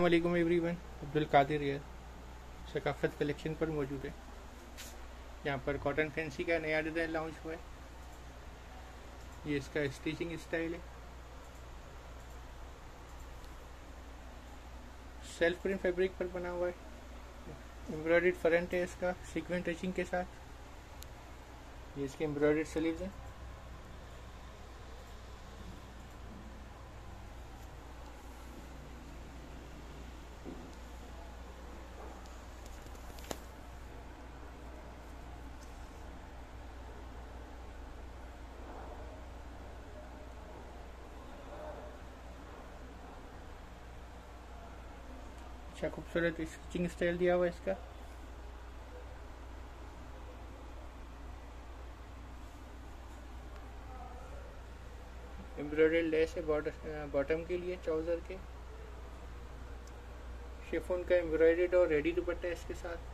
वालेकुम एवरीवन अब्दुल कादिर ये सकाफत कलेक्शन पर मौजूद है। यहाँ पर कॉटन फैंसी का नया डिज़ाइन लॉन्च हुआ है। ये इसका स्टिचिंग स्टाइल है। सेल्फ प्रिंट फैब्रिक पर बना हुआ है। एम्ब्रॉयड फ्रंट है इसका सीक्वेंट टचिंग के साथ। ये इसके एम्ब्रॉयड स्लीव्स हैं। अच्छा खूबसूरत स्टिचिंग स्टाइल दिया हुआ इसका। एम्ब्रॉयडरी लेस है बॉटम के लिए, ट्राउज़र के। शिफोन का एम्ब्रॉयडेड और रेडी दुपट्टा इसके साथ।